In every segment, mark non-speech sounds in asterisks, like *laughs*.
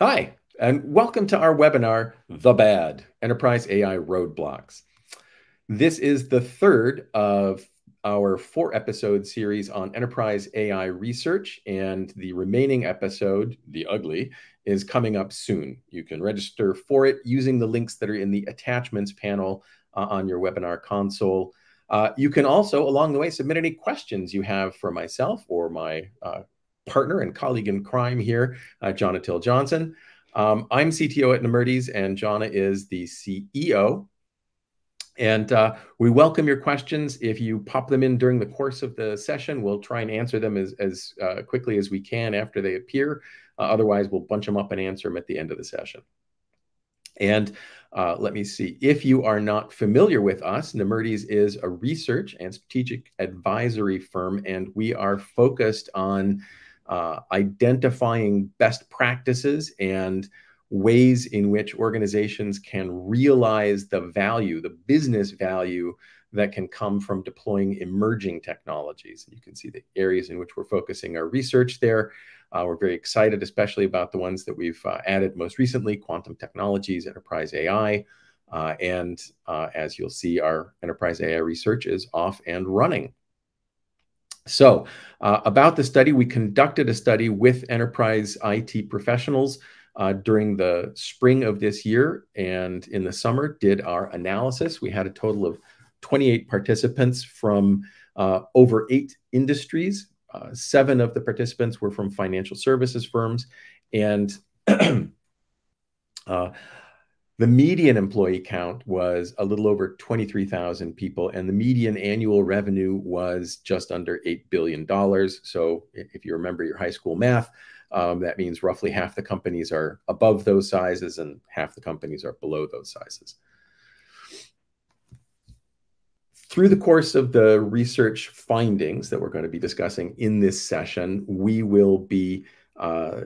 Hi, and welcome to our webinar, The Bad Enterprise AI Roadblocks. This is the third of our four episode series on enterprise AI research, and the remaining episode, The Ugly, is coming up soon. You can register for it using the links that are in the attachments panel uh, on your webinar console. Uh, you can also, along the way, submit any questions you have for myself or my uh, partner and colleague in crime here, uh, Johna Till Johnson. Um, I'm CTO at Nemertes, and Johna is the CEO. And uh, we welcome your questions. If you pop them in during the course of the session, we'll try and answer them as, as uh, quickly as we can after they appear. Uh, otherwise, we'll bunch them up and answer them at the end of the session. And uh, let me see. If you are not familiar with us, Nemertes is a research and strategic advisory firm, and we are focused on uh, identifying best practices and ways in which organizations can realize the value, the business value that can come from deploying emerging technologies. And you can see the areas in which we're focusing our research there. Uh, we're very excited, especially about the ones that we've uh, added most recently, quantum technologies, enterprise AI. Uh, and uh, as you'll see, our enterprise AI research is off and running. So, uh, about the study, we conducted a study with enterprise IT professionals uh, during the spring of this year and in the summer did our analysis. We had a total of 28 participants from uh, over eight industries. Uh, seven of the participants were from financial services firms, and *clears throat* uh, the median employee count was a little over 23,000 people, and the median annual revenue was just under $8 billion. So, if you remember your high school math, um, that means roughly half the companies are above those sizes and half the companies are below those sizes. Through the course of the research findings that we're going to be discussing in this session, we will be uh,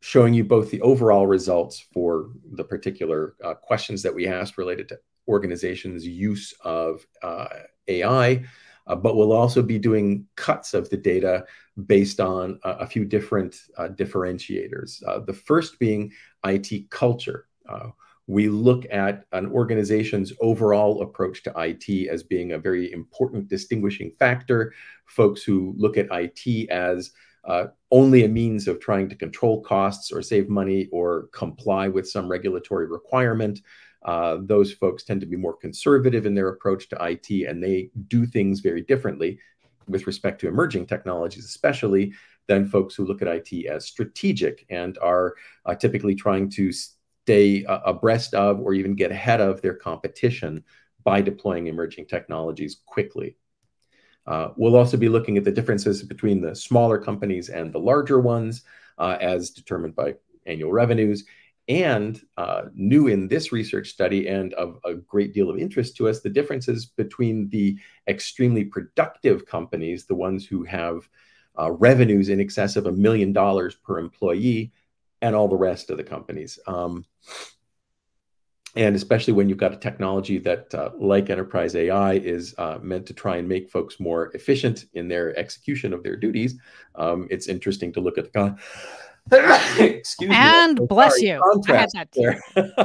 showing you both the overall results for the particular uh, questions that we asked related to organizations' use of uh, AI, uh, but we'll also be doing cuts of the data based on a few different uh, differentiators. Uh, the first being IT culture. Uh, we look at an organization's overall approach to IT as being a very important distinguishing factor. Folks who look at IT as uh, only a means of trying to control costs or save money or comply with some regulatory requirement. Uh, those folks tend to be more conservative in their approach to IT and they do things very differently with respect to emerging technologies, especially than folks who look at IT as strategic and are uh, typically trying to stay uh, abreast of or even get ahead of their competition by deploying emerging technologies quickly. Uh, we'll also be looking at the differences between the smaller companies and the larger ones uh, as determined by annual revenues. And uh, new in this research study and of a great deal of interest to us, the differences between the extremely productive companies, the ones who have uh, revenues in excess of a million dollars per employee, and all the rest of the companies. Um, and especially when you've got a technology that, uh, like enterprise AI, is uh, meant to try and make folks more efficient in their execution of their duties, um, it's interesting to look at the. *coughs* Excuse and me. bless sorry, you. I had that too. *laughs*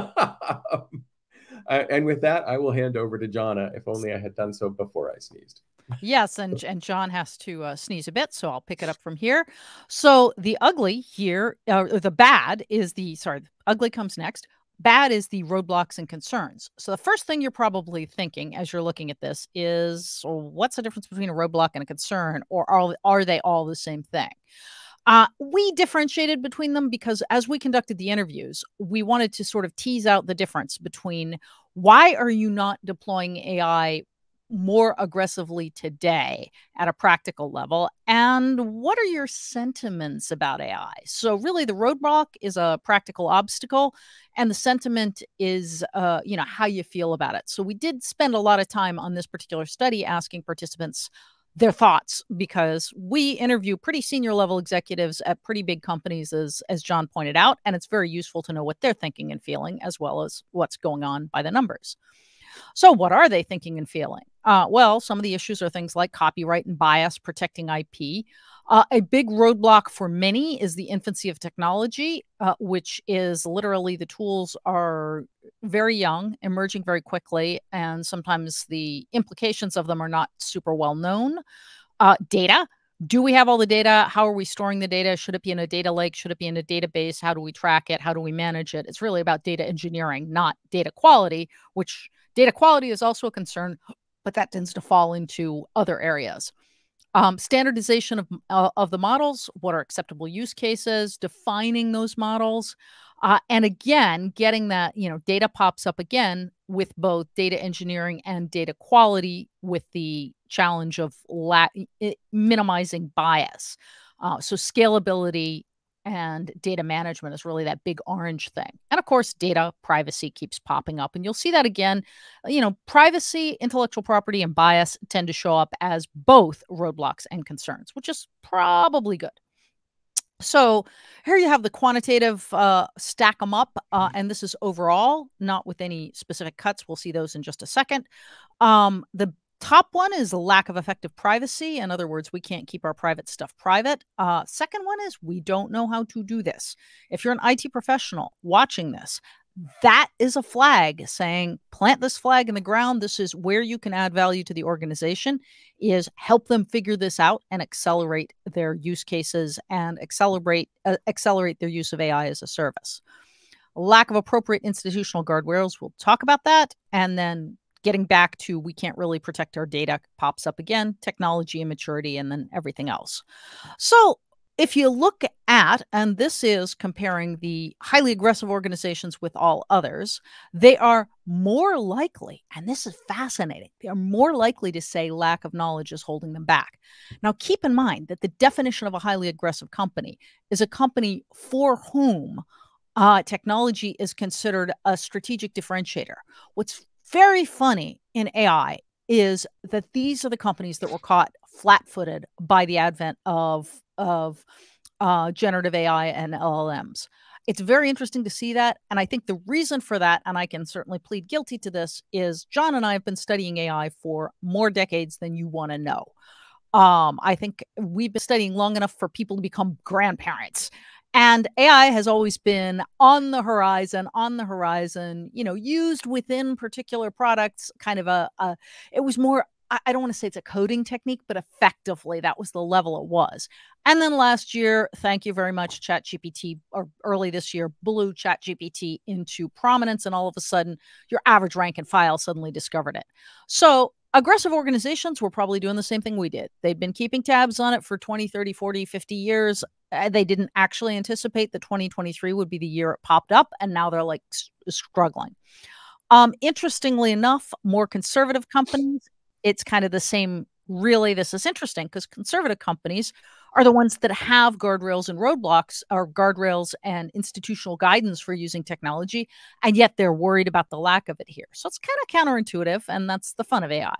uh, and with that, I will hand over to Johna. If only I had done so before I sneezed. yes, and and John has to uh, sneeze a bit, so I'll pick it up from here. So the ugly here, uh, the bad is the sorry, ugly comes next. Bad is the roadblocks and concerns. So the first thing you're probably thinking as you're looking at this is, well, what's the difference between a roadblock and a concern, or are are they all the same thing? Uh, we differentiated between them because as we conducted the interviews, we wanted to sort of tease out the difference between why are you not deploying AI more aggressively today at a practical level? And what are your sentiments about AI? So, really, the roadblock is a practical obstacle, and the sentiment is, uh, you know, how you feel about it. So, we did spend a lot of time on this particular study asking participants their thoughts because we interview pretty senior level executives at pretty big companies as as John pointed out and it's very useful to know what they're thinking and feeling as well as what's going on by the numbers. So, what are they thinking and feeling? Uh, well, some of the issues are things like copyright and bias, protecting IP. Uh, a big roadblock for many is the infancy of technology, uh, which is literally the tools are very young, emerging very quickly, and sometimes the implications of them are not super well known. Uh, data. Do we have all the data? How are we storing the data? Should it be in a data lake? Should it be in a database? How do we track it? How do we manage it? It's really about data engineering, not data quality, which data quality is also a concern, but that tends to fall into other areas. Um, standardization of, uh, of the models, what are acceptable use cases, defining those models. Uh, and again, getting that, you know, data pops up again with both data engineering and data quality with the challenge of minimizing bias. Uh, so scalability and data management is really that big orange thing. And of course, data privacy keeps popping up. And you'll see that again. You know, privacy, intellectual property, and bias tend to show up as both roadblocks and concerns, which is probably good. So here you have the quantitative uh, stack them up, uh, and this is overall, not with any specific cuts. We'll see those in just a second. Um, the Top one is lack of effective privacy. In other words, we can't keep our private stuff private. Uh, second one is we don't know how to do this. If you're an IT professional watching this, that is a flag saying plant this flag in the ground this is where you can add value to the organization is help them figure this out and accelerate their use cases and accelerate uh, accelerate their use of ai as a service lack of appropriate institutional guardrails we'll talk about that and then getting back to we can't really protect our data pops up again technology immaturity and then everything else so if you look at, and this is comparing the highly aggressive organizations with all others, they are more likely, and this is fascinating, they are more likely to say lack of knowledge is holding them back. Now, keep in mind that the definition of a highly aggressive company is a company for whom uh, technology is considered a strategic differentiator. What's very funny in AI is that these are the companies that were caught flat-footed by the advent of of uh, generative AI and LLMs. It's very interesting to see that, and I think the reason for that, and I can certainly plead guilty to this, is John and I have been studying AI for more decades than you want to know. Um, I think we've been studying long enough for people to become grandparents. And AI has always been on the horizon, on the horizon, you know, used within particular products, kind of a, a it was more I don't want to say it's a coding technique, but effectively that was the level it was. And then last year, thank you very much, ChatGPT, or early this year, blew ChatGPT into prominence. And all of a sudden, your average rank and file suddenly discovered it. So aggressive organizations were probably doing the same thing we did. They'd been keeping tabs on it for 20, 30, 40, 50 years. Uh, they didn't actually anticipate that 2023 would be the year it popped up, and now they're like struggling. Um, interestingly enough, more conservative companies, it's kind of the same. Really, this is interesting because conservative companies are the ones that have guardrails and roadblocks or guardrails and institutional guidance for using technology, and yet they're worried about the lack of it here. So it's kind of counterintuitive, and that's the fun of AI.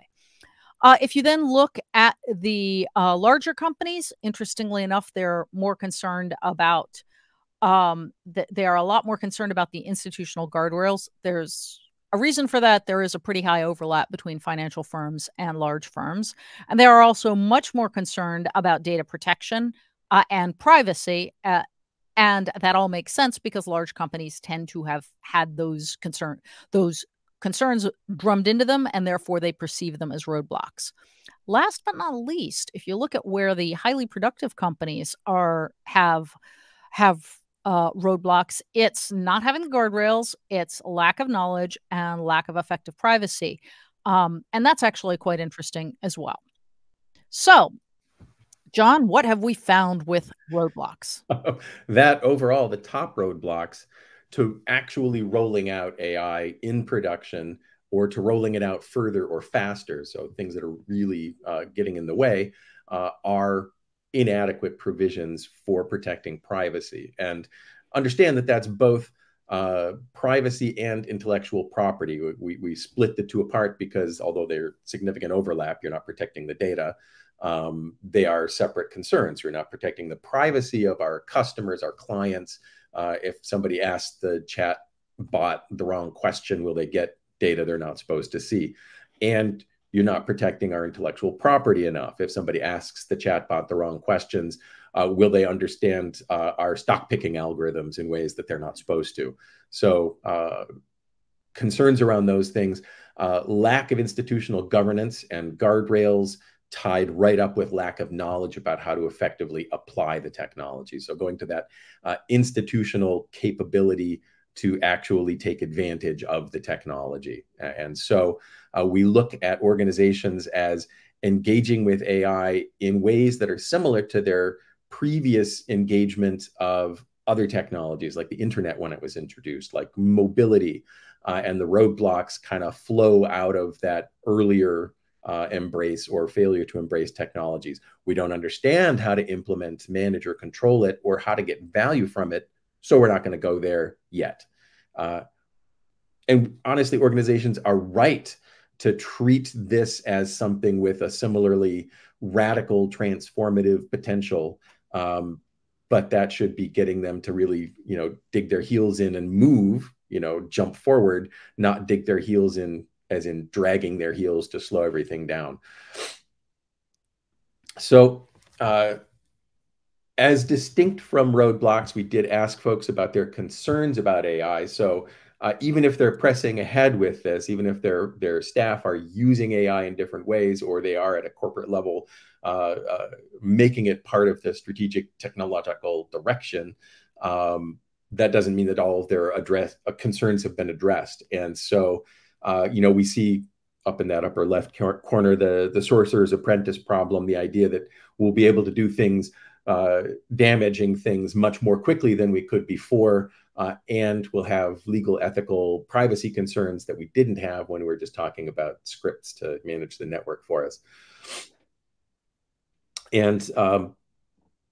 Uh, if you then look at the uh, larger companies, interestingly enough, they're more concerned about um, th- they are a lot more concerned about the institutional guardrails. There's a reason for that. There is a pretty high overlap between financial firms and large firms, and they are also much more concerned about data protection uh, and privacy. Uh, and that all makes sense because large companies tend to have had those concern those concerns drummed into them, and therefore they perceive them as roadblocks. Last but not least, if you look at where the highly productive companies are have have uh, roadblocks, it's not having the guardrails, it's lack of knowledge and lack of effective privacy, um, and that's actually quite interesting as well. So, John, what have we found with roadblocks? *laughs* that overall, the top roadblocks to actually rolling out AI in production or to rolling it out further or faster. So things that are really uh, getting in the way uh, are inadequate provisions for protecting privacy. And understand that that's both uh, privacy and intellectual property. We, we split the two apart because although they're significant overlap, you're not protecting the data. Um, they are separate concerns. You're not protecting the privacy of our customers, our clients, uh, if somebody asks the chat bot the wrong question, will they get data they're not supposed to see. And you're not protecting our intellectual property enough. If somebody asks the chatbot the wrong questions, uh, will they understand uh, our stock picking algorithms in ways that they're not supposed to? So, uh, concerns around those things, uh, lack of institutional governance and guardrails tied right up with lack of knowledge about how to effectively apply the technology. So, going to that uh, institutional capability to actually take advantage of the technology. And so, uh, we look at organizations as engaging with AI in ways that are similar to their previous engagement of other technologies like the internet when it was introduced, like mobility, uh, and the roadblocks kind of flow out of that earlier uh, embrace or failure to embrace technologies. We don't understand how to implement, manage, or control it, or how to get value from it. So we're not going to go there yet. Uh, and honestly, organizations are right to treat this as something with a similarly radical, transformative potential um, but that should be getting them to really, you know, dig their heels in and move, you know, jump forward, not dig their heels in as in dragging their heels to slow everything down. So, uh, as distinct from roadblocks, we did ask folks about their concerns about AI. So, uh, even if they're pressing ahead with this, even if their their staff are using AI in different ways, or they are at a corporate level uh, uh, making it part of the strategic technological direction, um, that doesn't mean that all of their address uh, concerns have been addressed. And so, uh, you know, we see up in that upper left corner the the sorcerer's apprentice problem, the idea that we'll be able to do things, uh, damaging things much more quickly than we could before. Uh, and we'll have legal, ethical, privacy concerns that we didn't have when we were just talking about scripts to manage the network for us and um,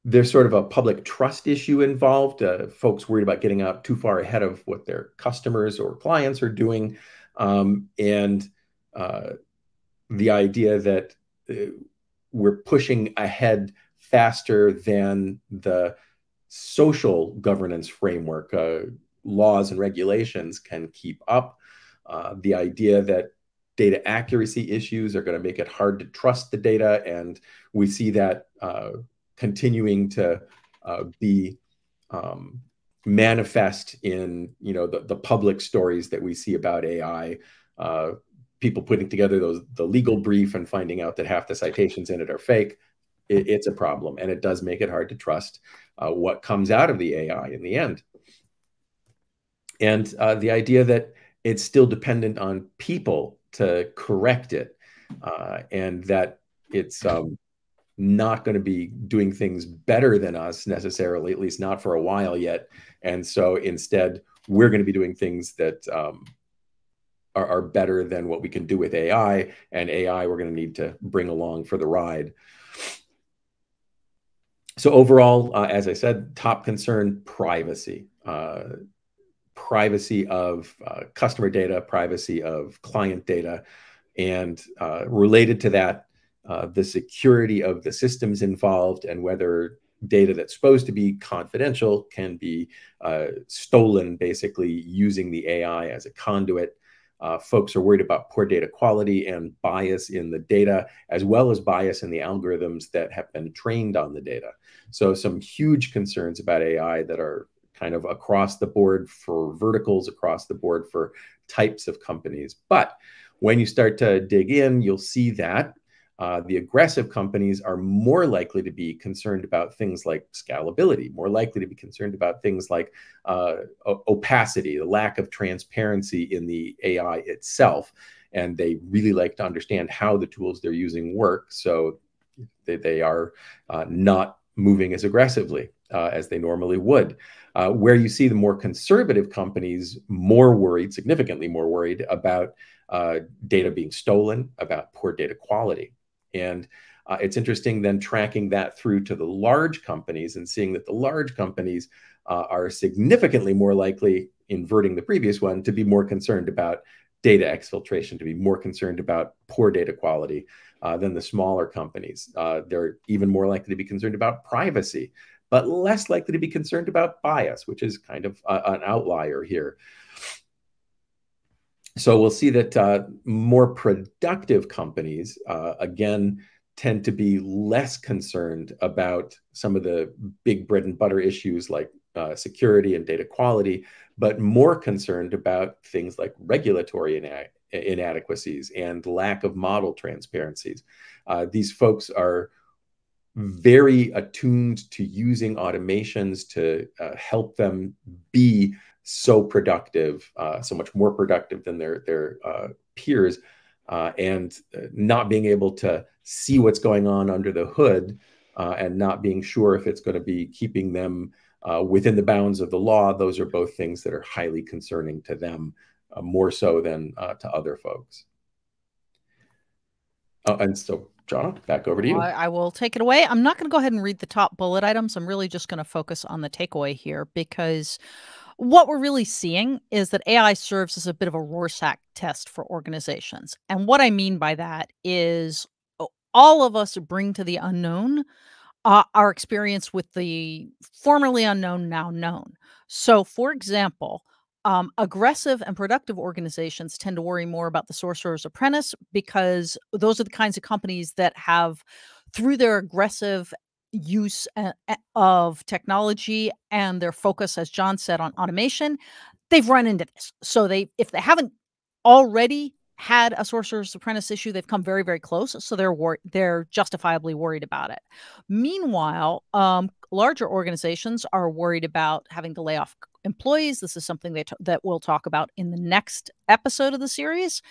there's sort of a public trust issue involved. Uh, folks worried about getting out too far ahead of what their customers or clients are doing, um, and uh, the idea that uh, we're pushing ahead faster than the social governance framework, uh, laws and regulations can keep up. Uh, the idea that data accuracy issues are going to make it hard to trust the data. And we see that uh, continuing to uh, be um, manifest in you know the, the public stories that we see about AI. Uh, people putting together those the legal brief and finding out that half the citations in it are fake. It, it's a problem, and it does make it hard to trust uh, what comes out of the AI in the end. And uh, the idea that it's still dependent on people to correct it, uh, and that it's um, not going to be doing things better than us necessarily, at least not for a while yet. And so instead, we're going to be doing things that um, are, are, better than what we can do with AI. And AI, we're going to need to bring along for the ride. So overall, uh, as I said, top concern privacy. Uh, privacy of uh, customer data, privacy of client data, and uh, related to that, uh, the security of the systems involved and whether data that's supposed to be confidential can be uh, stolen, basically using the AI as a conduit. Folks are worried about poor data quality and bias in the data, as well as bias in the algorithms that have been trained on the data. So, some huge concerns about AI that are kind of across the board for verticals, across the board for types of companies. But when you start to dig in, you'll see that uh, the aggressive companies are more likely to be concerned about things like scalability, more likely to be concerned about things like uh, opacity, the lack of transparency in the AI itself. And they really like to understand how the tools they're using work. So they, they are uh, not moving as aggressively uh, as they normally would. Uh, where you see the more conservative companies more worried, significantly more worried about uh, data being stolen, about poor data quality. And uh, it's interesting then tracking that through to the large companies and seeing that the large companies uh, are significantly more likely, inverting the previous one, to be more concerned about data exfiltration, to be more concerned about poor data quality uh, than the smaller companies. Uh, they're even more likely to be concerned about privacy, but less likely to be concerned about bias, which is kind of a, an outlier here. so we'll see that uh, more productive companies, uh, again, tend to be less concerned about some of the big bread and butter issues like uh, security and data quality, but more concerned about things like regulatory ina- inadequacies and lack of model transparencies. Uh, these folks are very attuned to using automations to uh, help them be so productive, uh, so much more productive than their their uh, peers, uh, and not being able to see what's going on under the hood, uh, and not being sure if it's going to be keeping them uh, within the bounds of the law. Those are both things that are highly concerning to them, uh, more so than uh, to other folks. Oh, and so John, back over to you. I, I will take it away. I'm not going to go ahead and read the top bullet items. I'm really just going to focus on the takeaway here because what we're really seeing is that AI serves as a bit of a Rorschach test for organizations. And what I mean by that is all of us bring to the unknown uh, our experience with the formerly unknown, now known. So, for example, um, aggressive and productive organizations tend to worry more about the sorcerer's apprentice because those are the kinds of companies that have, through their aggressive use of technology and their focus, as John said, on automation, they've run into this. So they, if they haven't already had a sorcerer's apprentice issue, they've come very, very close. So they're wor- they're justifiably worried about it. Meanwhile, um, larger organizations are worried about having to lay off employees. This is something that that we'll talk about in the next episode of the series,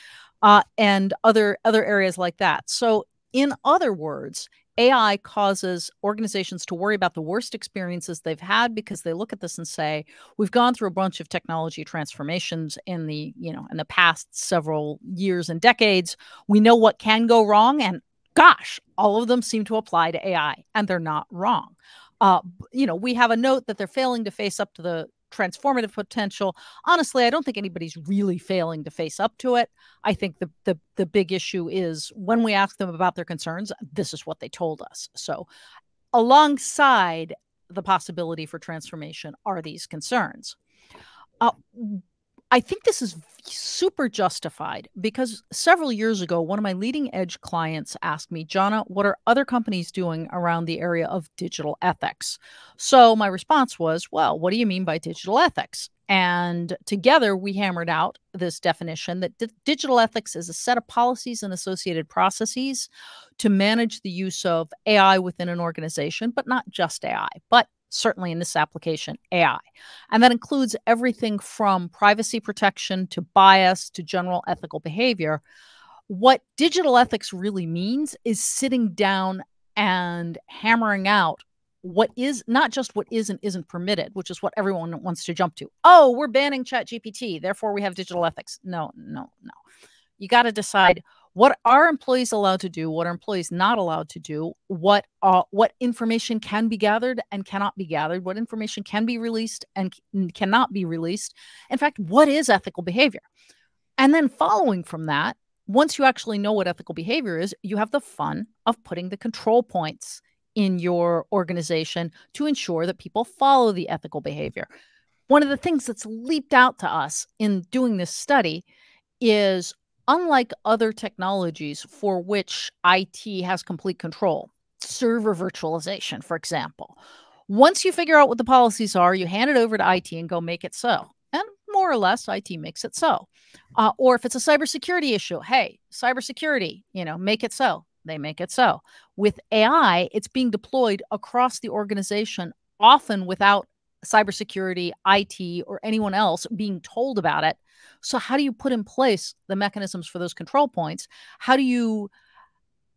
uh, and other other areas like that. So, in other words, AI causes organizations to worry about the worst experiences they've had because they look at this and say, "We've gone through a bunch of technology transformations in the you know in the past several years and decades. We know what can go wrong, and gosh, all of them seem to apply to AI, and they're not wrong." Uh, you know, we have a note that they're failing to face up to the transformative potential. Honestly, I don't think anybody's really failing to face up to it. I think the the the big issue is when we ask them about their concerns, this is what they told us. So, alongside the possibility for transformation are these concerns. Uh, I think this is super justified because several years ago, one of my leading edge clients asked me, Johna, what are other companies doing around the area of digital ethics? So my response was, well, what do you mean by digital ethics? And together we hammered out this definition that di- digital ethics is a set of policies and associated processes to manage the use of AI within an organization, but not just AI, but certainly in this application, AI. And that includes everything from privacy protection to bias to general ethical behavior. What digital ethics really means is sitting down and hammering out what is not just what is and isn't permitted, which is what everyone wants to jump to. Oh, we're banning ChatGPT, therefore we have digital ethics. No, no, no. You got to decide what are employees allowed to do what are employees not allowed to do what uh, what information can be gathered and cannot be gathered what information can be released and cannot be released. In fact what is ethical behavior? And then following from that once you actually know what ethical behavior is you have the fun of putting the control points in your organization to ensure that people follow the ethical behavior. One of the things that's leaped out to us in doing this study is unlike other technologies for which IT has complete control, server virtualization, for example, once you figure out what the policies are, you hand it over to IT and go make it so. And more or less, IT makes it so. Uh, or if it's a cybersecurity issue, hey, cybersecurity, you know, make it so. They make it so. With AI, it's being deployed across the organization, often without cybersecurity, IT, or anyone else being told about it. So how do you put in place the mechanisms for those control points? How do you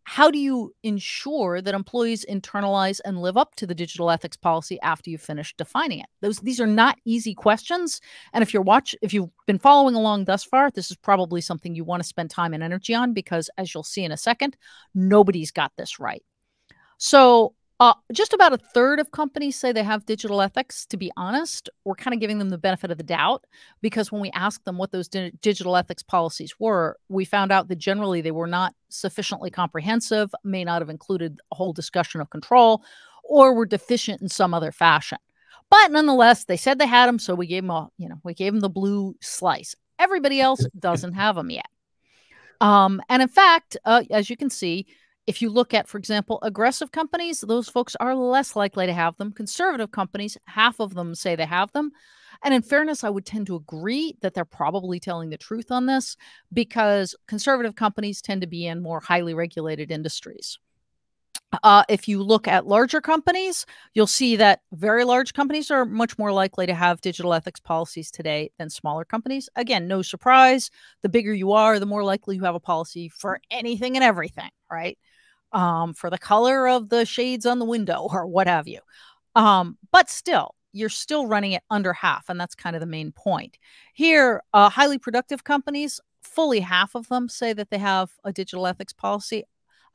how do you ensure that employees internalize and live up to the digital ethics policy after you finish defining it? Those these are not easy questions. And if you're watch if you've been following along thus far this is probably something you want to spend time and energy on because as you'll see in a second nobody's got this right. So uh, just about a third of companies say they have digital ethics. To be honest, we're kind of giving them the benefit of the doubt because when we asked them what those di- digital ethics policies were, we found out that generally they were not sufficiently comprehensive, may not have included a whole discussion of control, or were deficient in some other fashion. But nonetheless, they said they had them, so we gave them a, you know, we gave them the blue slice. Everybody else *laughs* doesn't have them yet. Um, and in fact, uh, as you can see, if you look at, for example, aggressive companies, those folks are less likely to have them. Conservative companies, half of them say they have them. And in fairness, I would tend to agree that they're probably telling the truth on this because conservative companies tend to be in more highly regulated industries. Uh, if you look at larger companies, you'll see that very large companies are much more likely to have digital ethics policies today than smaller companies. Again, no surprise. The bigger you are, the more likely you have a policy for anything and everything, right? Um, for the color of the shades on the window or what have you. Um, but still, you're still running it under half. And that's kind of the main point. Here, uh, highly productive companies, fully half of them say that they have a digital ethics policy.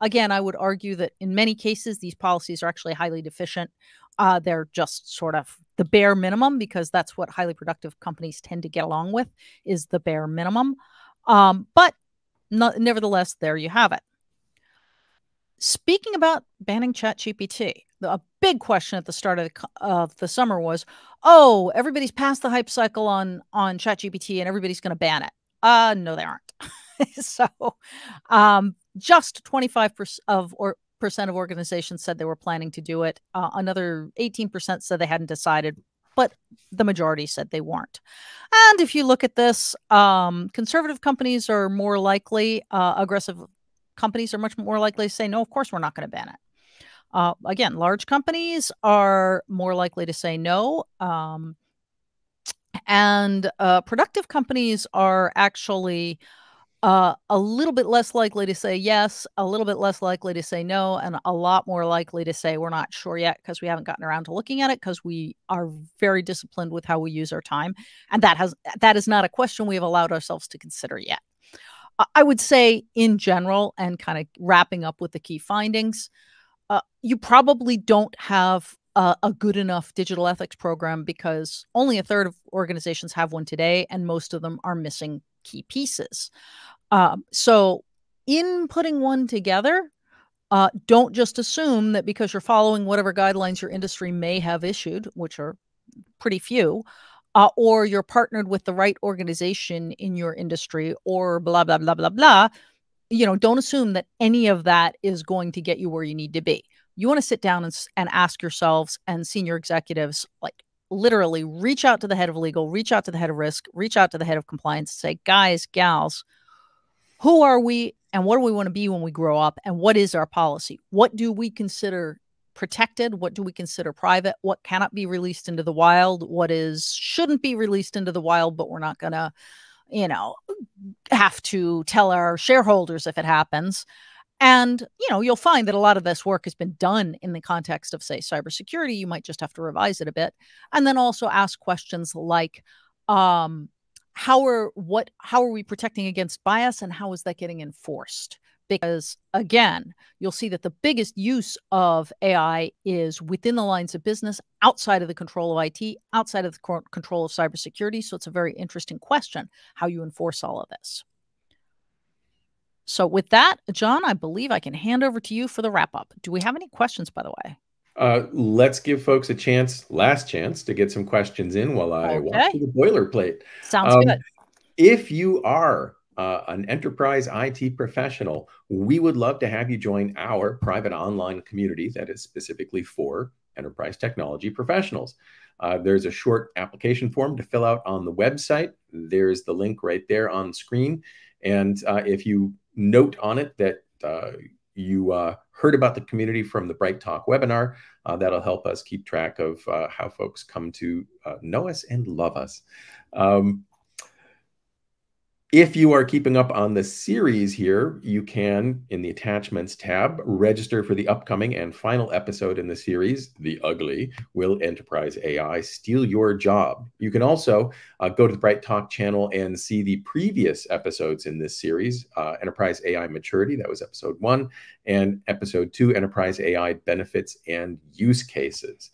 Again, I would argue that in many cases, these policies are actually highly deficient. Uh, they're just sort of the bare minimum because that's what highly productive companies tend to get along with is the bare minimum. Um, but nevertheless, there you have it. Speaking about banning ChatGPT, a big question at the start of the, of the summer was, "Oh, everybody's past the hype cycle on on ChatGPT, and everybody's going to ban it." Uh, no, they aren't. *laughs* so, um, just 25% of or percent of organizations said they were planning to do it. Uh, another 18% said they hadn't decided, but the majority said they weren't. And if you look at this, um, conservative companies are more likely, uh, aggressive companies are much more likely to say, no, of course we're not going to ban it. Uh, again, large companies are more likely to say no. Um, and uh, productive companies are actually uh, a little bit less likely to say yes, a little bit less likely to say no, and a lot more likely to say we're not sure yet because we haven't gotten around to looking at it because we are very disciplined with how we use our time, and that has that is not a question we have allowed ourselves to consider yet. I would say, in general, and kind of wrapping up with the key findings, uh, you probably don't have a, a, good enough digital ethics program because only a third of organizations have one today, and most of them are missing key pieces. Um, so, in putting one together, uh, don't just assume that because you're following whatever guidelines your industry may have issued, which are pretty few, uh, or you're partnered with the right organization in your industry, or blah, blah, blah, blah, blah, you know, don't assume that any of that is going to get you where you need to be. You want to sit down and, and ask yourselves and senior executives, like, literally reach out to the head of legal, reach out to the head of risk, reach out to the head of compliance, and say, guys, gals, who are we and what do we want to be when we grow up? And what is our policy? What do we consider protected? What do we consider private? What cannot be released into the wild? What is shouldn't be released into the wild, but we're not going to, you know, have to tell our shareholders if it happens. And, you know, you'll find that a lot of this work has been done in the context of, say, cybersecurity. You might just have to revise it a bit. And then also ask questions like, um, how are what how are we protecting against bias and how is that getting enforced? Because again, you'll see that the biggest use of AI is within the lines of business, outside of the control of IT, outside of the control of cybersecurity. So it's a very interesting question how you enforce all of this. So with that, John, I believe I can hand over to you for the wrap up. Do we have any questions, by the way? Uh, let's give folks a chance, last chance, to get some questions in while I okay. walk through the boilerplate. Sounds um, good. If you are uh, an enterprise IT professional, we would love to have you join our private online community that is specifically for enterprise technology professionals. Uh, there's a short application form to fill out on the website. There's the link right there on screen. And uh, if you note on it that uh, you uh, heard about the community from the Bright Talk webinar, uh, that'll help us keep track of how folks come to know us and love us. Um, if you are keeping up on the series here, you can, in the attachments tab, register for the upcoming and final episode in the series, The Ugly Will Enterprise AI Steal Your Job? You can also uh, go to the Bright Talk channel and see the previous episodes in this series uh, Enterprise AI Maturity, that was episode one, and episode two, Enterprise AI Benefits and Use Cases.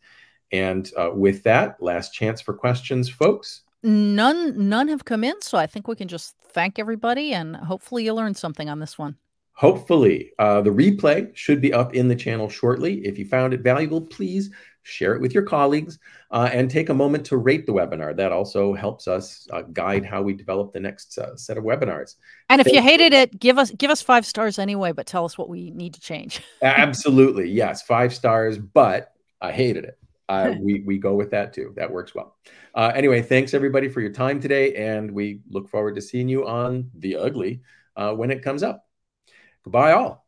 And uh, with that, last chance for questions, folks. None none have come in, so I think we can just thank everybody and hopefully you learned something on this one. Hopefully. Uh, the replay should be up in the channel shortly. If you found it valuable, please share it with your colleagues, uh, and take a moment to rate the webinar. That also helps us uh, guide how we develop the next uh, set of webinars. And if Thank you hated it, give us give us five stars anyway, but tell us what we need to change. *laughs* Absolutely, yes, five stars. But I hated it. Uh, *laughs* we we go with that too. That works well. Uh, anyway, thanks everybody for your time today, and we look forward to seeing you on the ugly uh, when it comes up. Goodbye, all.